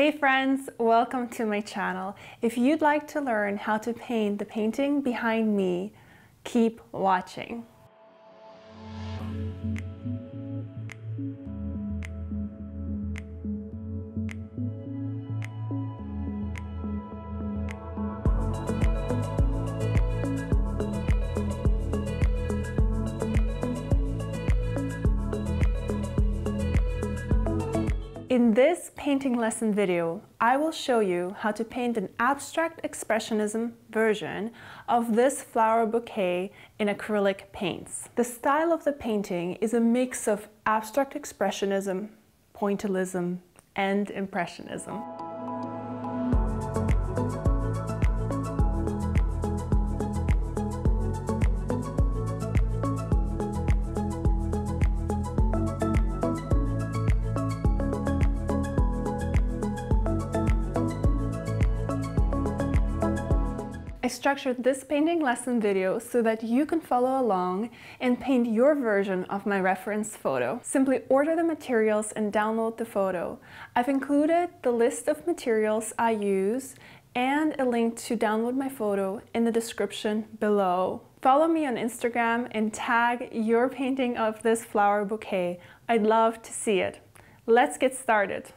Hey friends, welcome to my channel. If you'd like to learn how to paint the painting behind me, keep watching. In this painting lesson video, I will show you how to paint an abstract expressionism version of this flower bouquet in acrylic paints. The style of the painting is a mix of abstract expressionism, pointillism, and impressionism. Structured this painting lesson video so that you can follow along and paint your version of my reference photo. Simply order the materials and download the photo. I've included the list of materials I use and a link to download my photo in the description below. Follow me on Instagram and tag your painting of this flower bouquet. I'd love to see it. Let's get started.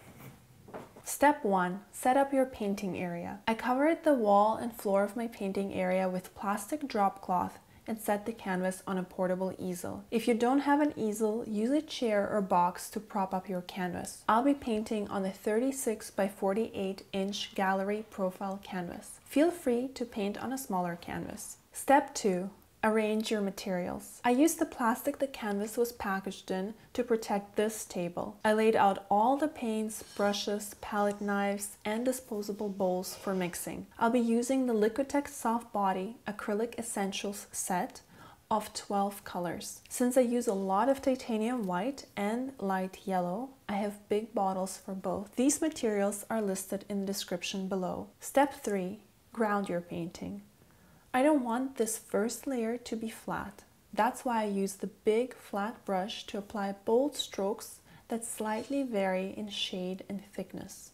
Step 1. Set up your painting area. I covered the wall and floor of my painting area with plastic drop cloth and set the canvas on a portable easel. If you don't have an easel, use a chair or box to prop up your canvas. I'll be painting on a 36 by 48 inch gallery profile canvas. Feel free to paint on a smaller canvas. Step 2. Arrange your materials. I used the plastic the canvas was packaged in to protect this table. I laid out all the paints, brushes, palette knives, and disposable bowls for mixing. I'll be using the Liquitex Soft Body Acrylic Essentials set of 12 colors. Since I use a lot of titanium white and light yellow, I have big bottles for both. These materials are listed in the description below. Step 3. Ground your painting. I don't want this first layer to be flat. That's why I use the big flat brush to apply bold strokes that slightly vary in shade and thickness.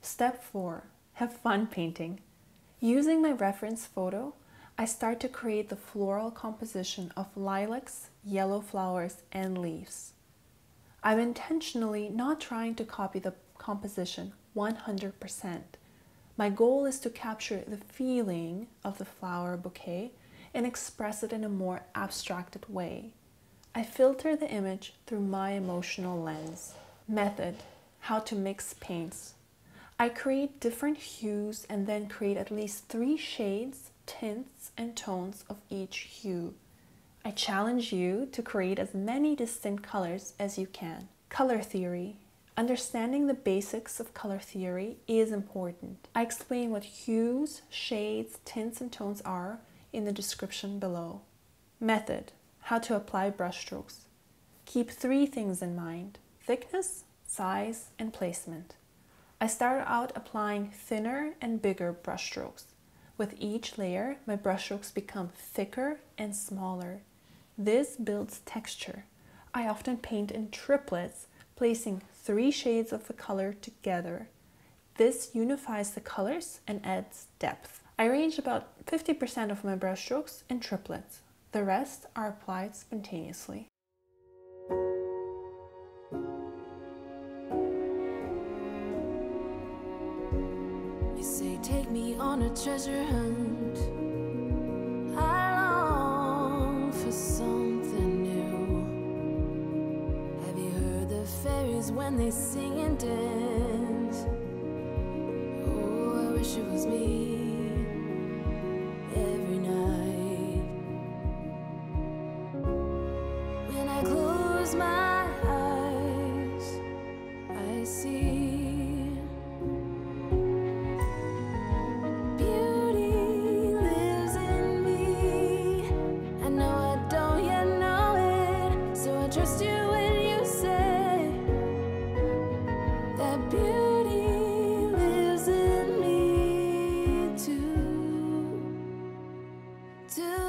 Step 4. Have fun painting. Using my reference photo, I start to create the floral composition of lilacs, yellow flowers, and leaves. I'm intentionally not trying to copy the composition 100%. My goal is to capture the feeling of the flower bouquet and express it in a more abstracted way. I filter the image through my emotional lens. Method How to mix paints. I create different hues and then create at least three shades, tints, and tones of each hue. I challenge you to create as many distinct colors as you can. Color theory Understanding the basics of color theory is important. I explain what hues, shades, tints, and tones are in the description below. Method How to apply brushstrokes. Keep three things in mind thickness, size, and placement. I start out applying thinner and bigger brushstrokes. With each layer, my brushstrokes become thicker and smaller. This builds texture. I often paint in triplets placing three shades of the color together. This unifies the colors and adds depth. I arrange about 50% of my brush strokes in triplets. The rest are applied spontaneously. You say take me on a treasure hunt when they sing and dance. Oh, I wish it was me. do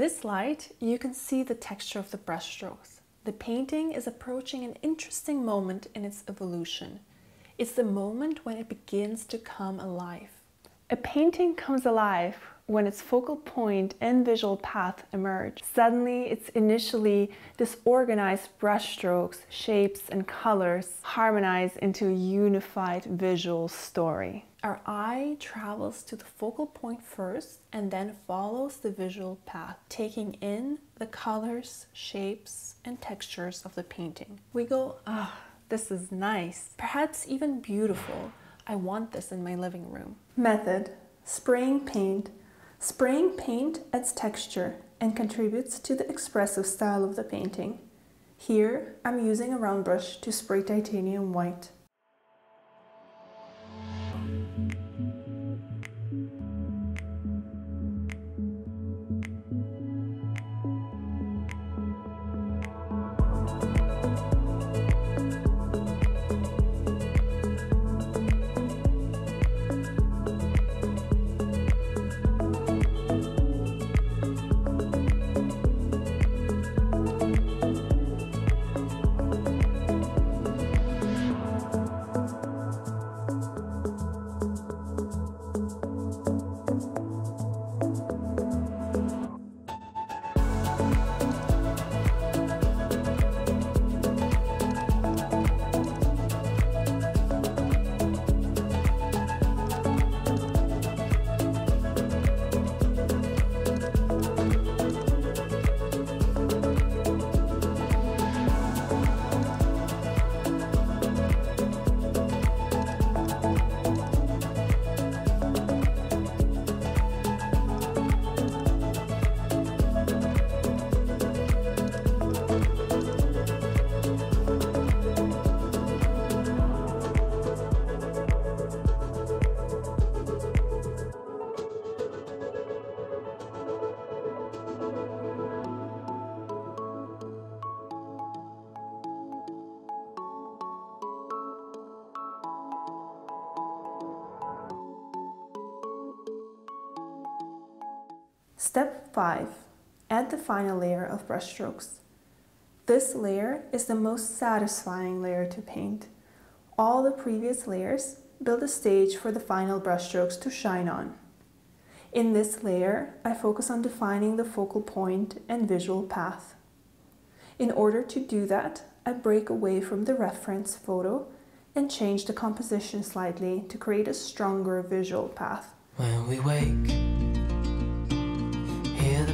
this light, you can see the texture of the brushstrokes. The painting is approaching an interesting moment in its evolution. It's the moment when it begins to come alive. A painting comes alive when its focal point and visual path emerge. Suddenly, its initially disorganized brushstrokes, shapes, and colors harmonize into a unified visual story. Our eye travels to the focal point first and then follows the visual path, taking in the colors, shapes, and textures of the painting. We go, ah, oh, this is nice, perhaps even beautiful. I want this in my living room. Method Spraying paint. Spraying paint adds texture and contributes to the expressive style of the painting. Here, I'm using a round brush to spray titanium white. Step 5. Add the final layer of brushstrokes. This layer is the most satisfying layer to paint. All the previous layers build a stage for the final brushstrokes to shine on. In this layer, I focus on defining the focal point and visual path. In order to do that, I break away from the reference photo and change the composition slightly to create a stronger visual path. When we wake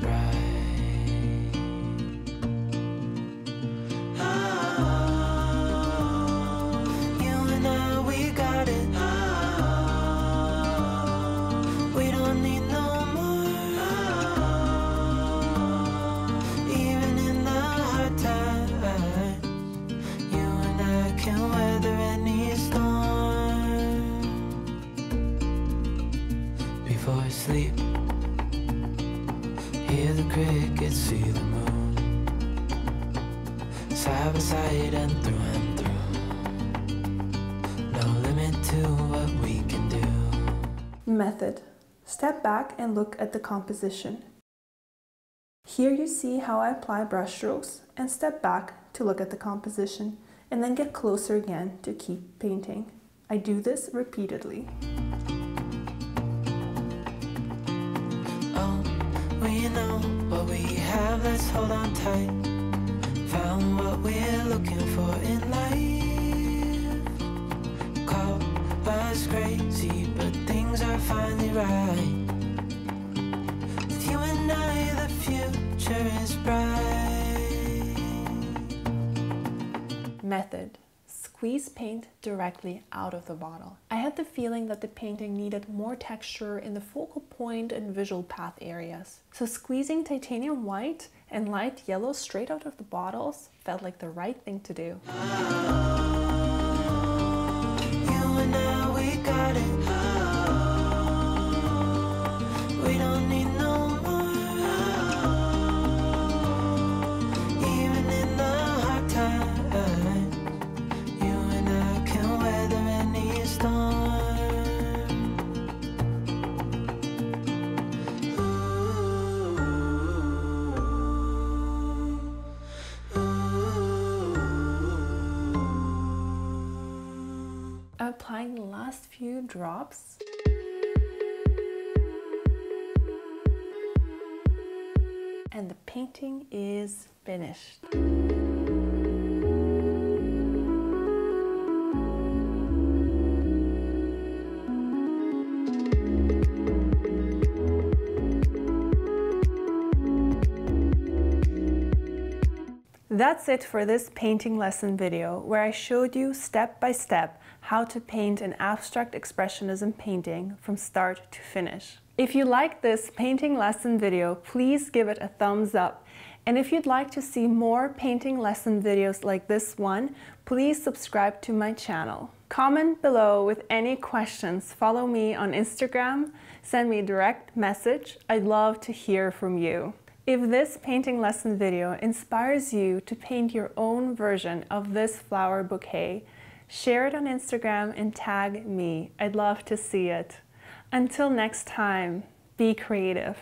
future is bright. crickets see the moon Side by side and through and through No limit to what we can do Method Step back and look at the composition. Here you see how I apply brushstrokes and step back to look at the composition and then get closer again to keep painting. I do this repeatedly. Let's hold on tight. Found what we're looking for in life. Call us crazy, but things are finally right. With you and I, the future is bright. Method squeeze paint directly out of the bottle. I had the feeling that the painting needed more texture in the focal point and visual path areas. So squeezing titanium white and light yellow straight out of the bottles felt like the right thing to do. Applying the last few drops. And the painting is finished. That's it for this painting lesson video where I showed you step by step how to paint an abstract expressionism painting from start to finish. If you like this painting lesson video, please give it a thumbs up. And if you'd like to see more painting lesson videos like this one, please subscribe to my channel. Comment below with any questions, follow me on Instagram, send me a direct message. I'd love to hear from you. If this painting lesson video inspires you to paint your own version of this flower bouquet, share it on Instagram and tag me. I'd love to see it. Until next time, be creative.